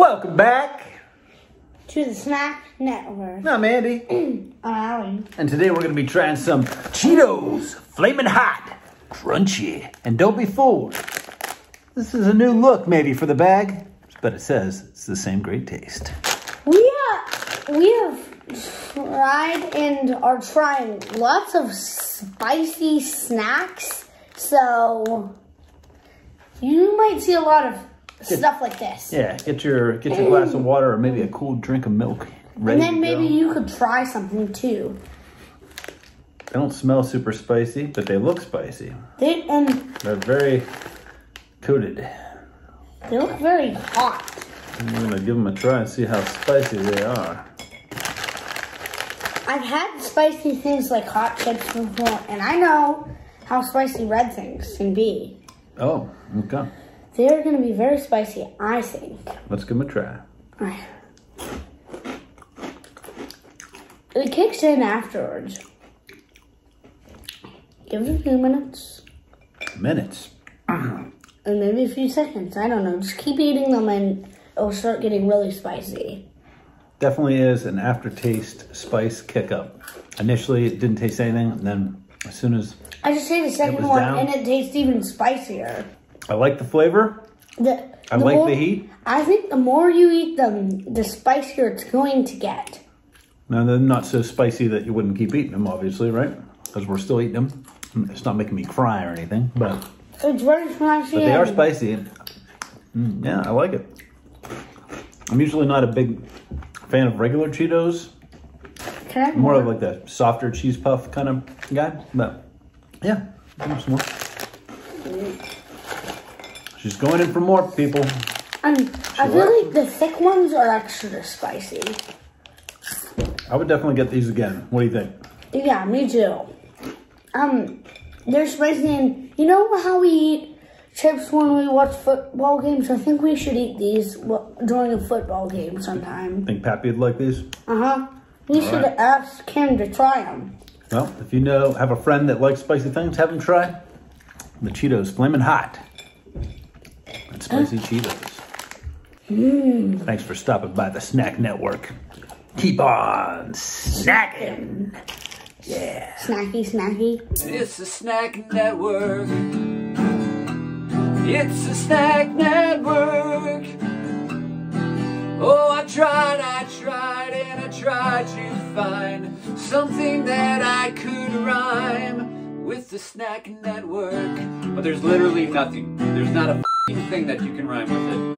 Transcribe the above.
Welcome back. to the Snack Network. I'm Andy, I'm Ali. and today we're going to be trying some Cheetos, flaming hot, crunchy, and don't be fooled. This is a new look, maybe, for the bag, but it says it's the same great taste. We uh, we have tried and are trying lots of spicy snacks, so you might see a lot of stuff like this. Yeah, get your get your glass of water or maybe a cool drink of milk ready And then maybe go. you could try something too. They don't smell super spicy, but they look spicy. They and They're very coated. they look very hot. I'm gonna give them a try and see how spicy they are. I've had spicy things like hot chips before, and I know how spicy red things can be. Oh, okay. They're gonna be very spicy, I think. Let's give them a try. It kicks in afterwards. Give it a few minutes, Minutes. and maybe a few seconds. I don't know. Just keep eating them, and it'll start getting really spicy. Definitely is an aftertaste spice kick up. Initially, it didn't taste anything, and then as soon as I just say the second one, down. and it tastes even spicier. I like the flavor, The, I the like more- the heat. I think the more you eat them, the spicier it's going to get. Now they're not so spicy that you wouldn't keep eating them, obviously, right? Because we're still eating them. It's not making me cry or anything, but It's very spicy. but they are spicy. Mm, yeah, I like it. I'm usually not a big fan of regular Cheetos. Have more more? of like the softer cheese puff kind of guy. But yeah, some more. She's going in for more people. Um, I feel like the thick ones are extra spicy. I would definitely get these again. What do you think? Yeah, me too. Um, they're spicy, and you know how we eat chips when we watch football games? I think we should eat these during a football game sometime. Think Pappy'd like these? Uh huh. We should right. ask him to try them. Well, if you know, have a friend that likes spicy things, have him try the Cheetos Flamin' Hot. And spicy oh. Cheetos. Mm. Thanks for stopping by the Snack Network. Keep on snacking. Yeah. Snacky, snacky. It's the Snack Network. It's the Snack Network. Oh, I tried, I tried, and I tried to find something that I could rhyme with the Snack Network. But there's literally nothing. There's not a f***ing thing that you can rhyme with it.